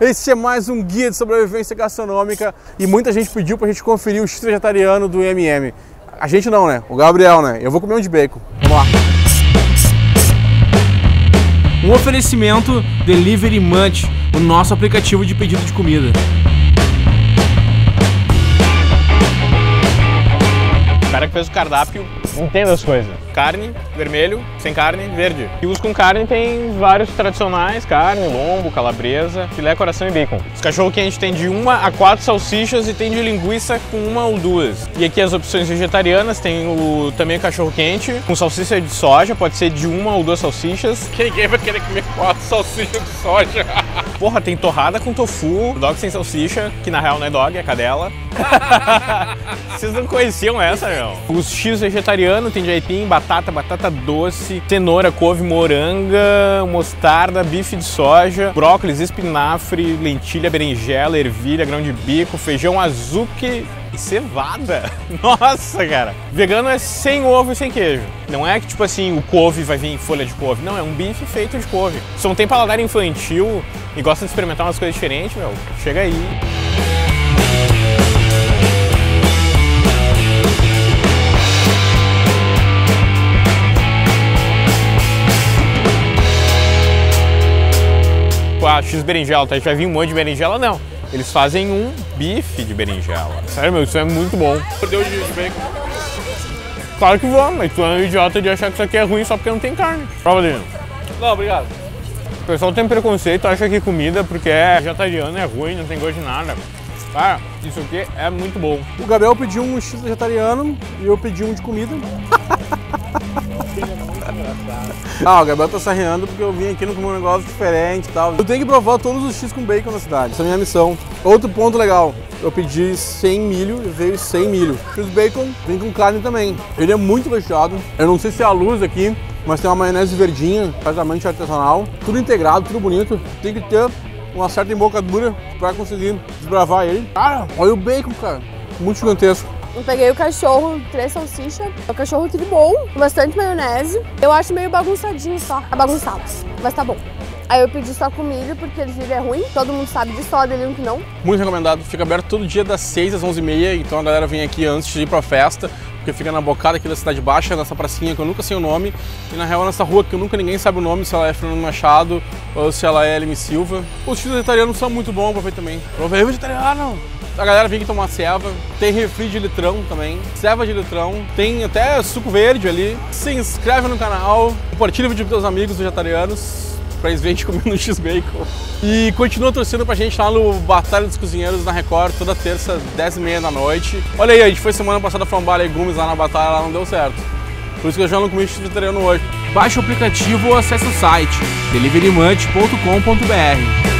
Esse é mais um guia de sobrevivência gastronômica e muita gente pediu pra gente conferir o X vegetariano do MM. A gente não, né? O Gabriel, né? Eu vou comer um de bacon. Vamos lá. Um oferecimento Delivery Munch, o nosso aplicativo de pedido de comida. O cara que fez o cardápio entende as coisas. Carne, vermelho, sem carne, verde. E os com carne tem vários tradicionais, carne, lombo, calabresa, filé, coração e bacon. Os cachorro quente tem de uma a quatro salsichas e tem de linguiça com uma ou duas. E aqui as opções vegetarianas tem o também o cachorro quente com salsicha de soja, pode ser de uma ou duas salsichas. Ninguém vai querer comer quatro salsichas de soja. Porra, tem torrada com tofu, dog sem salsicha, que na real não é dog, é cadela. Vocês não conheciam essa, meu? Os X vegetariano tem de aipim, batata, batata doce, cenoura, couve, moranga, mostarda, bife de soja, brócolis, espinafre, lentilha, berinjela, ervilha, grão de bico, feijão azuki e cevada. Nossa, cara. Vegano é sem ovo e sem queijo. Não é que, tipo assim, o couve vai vir em folha de couve. Não, é um bife feito de couve. Se não tem paladar infantil e gosta de experimentar umas coisas diferentes, meu, chega aí. X berinjela, tá? A gente vai vir um monte de berinjela, não. Eles fazem um bife de berinjela. Sério, meu, isso é muito bom. Perdeu de, de bacon. Claro que vou, mas tu é um idiota de achar que isso aqui é ruim só porque não tem carne. Prova dele. Não, obrigado. O pessoal tem preconceito, acha que comida porque é vegetariano é ruim, não tem gosto de nada. Cara, isso aqui é muito bom. O Gabriel pediu um X vegetariano e eu pedi um de comida. Ah, o Gabriel tá se arriando porque eu vim aqui no comer um negócio diferente e tal. Eu tenho que provar todos os X com bacon na cidade. Essa é a minha missão. Outro ponto legal, eu pedi sem milho e veio sem milho. X bacon vem com carne também. Ele é muito recheado. Eu não sei se é a luz aqui, mas tem uma maionese verdinha, casamento artesanal. Tudo integrado, tudo bonito. Tem que ter uma certa embocadura para conseguir desbravar ele. Cara, olha o bacon, cara. Muito gigantesco. Eu peguei o cachorro, três salsichas, o cachorro tudo bom, bastante maionese. Eu acho meio bagunçadinho só, tá bagunçado, mas tá bom. Aí eu pedi só com milho, porque eles é ruim, todo mundo sabe disso, só dele que não. Muito recomendado, fica aberto todo dia das 6 às 11h30, então a galera vem aqui antes de ir pra festa, porque fica na bocada aqui da Cidade Baixa, nessa pracinha que eu nunca sei o nome, e na real nessa rua que nunca ninguém sabe o nome, se ela é Fernando Machado ou se ela é Leme Silva. Os x vegetarianos são muito bons, provei também. Provei vegetariano! A galera vem aqui tomar ceva, tem refri de litrão também, ceva de litrão, tem até suco verde ali. Se inscreve no canal, compartilha o vídeo com seus amigos vegetarianos pra eles verem a gente comendo X-Bacon. E continua torcendo pra gente lá no Batalha dos Cozinheiros na Record, toda terça, 10h30 da noite. Olha aí, a gente foi semana passada flambar legumes lá na batalha, lá não deu certo. Por isso que eu já não comi vegetariano hoje. Baixe o aplicativo ou acesse o site deliverymunch.com.br.